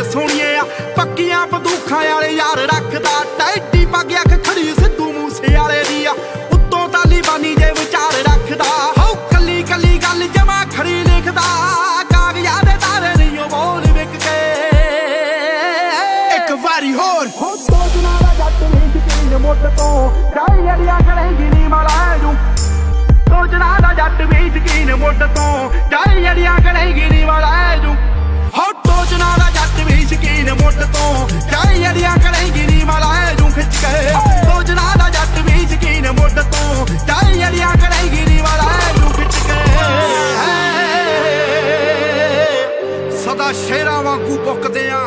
ਸਾਡੇ ਸੋਹਣੀਏ ਆ। ਪੱਕੀਆਂ ਬੰਦੂਖਾਂ ਵਾਲੇ ਯਾਰ ਰੱਖਦਾ। ਟੈਡੀ ਪੱਗ ਅੱਖ ਖੜੀ ਸਿੱਧੂ ਮੂਸੇ ਵਾਲੇ ਦੀ ਆ। ਉੱਤੋਂ ਤਾਲੀਬਾਨੀ ਜੇ ਵਿਚਾਰ ਰੱਖਦਾ। ਹਉ ਕੱਲੀ ਕੱਲੀ ਗੱਲ ਜਮਾ ਖੜੀ ਲਿਖਦਾ। ਕਾਗਜ਼ਾਂ ਦੇ ਤਾਰੇ ਨਹੀਂ ਉਹ ਬੋਲ ਵਿਕ ਕੇ। ਇੱਕ ਵਾਰੀ ਹੋਰ। ਹੋ ਸੋਚਣਾ ਦਾ ਜੱਟ ਨਹੀਂ ਯਕੀਨ ਮੁੱਢ ਤੋਂ। ਚਾਹੀ ਅੜੀਆਂ ਕਰੇਗੀ ਨੀ ਮਲਾ ਜੂ ਸੋਚਣਾ ਦਾ ਜੱਟ ਵੀ ਯਕੀਨ ਮੁੱਢ ਤੋਂ। ਚਾਹੀ ਅੜੀਆਂ ਕਰੇਗੀ ਜਿਹੜੀਆਂ ਕਰੇਂਗੀ ਨੀ ਮਲਾਏ ਜੂੰ ਖਿੱਚ ਕੇ। ਸੋਚਣਾ ਦਾ ਜੱਟ ਵੀ ਯਕੀਨ ਮੁੱਢ ਤੋਂ ਚਾਹੇ ਜਿਹੜੀਆਂ ਕਰੇਂਗੀ ਮਲਾਏ ਜੂੰ ਖਿੱਚ ਕੇ। ਸਦਾ ਸ਼ੇਰਾਂ ਵਾਂਗੂ ਬੁੱਕਦੇ ਆ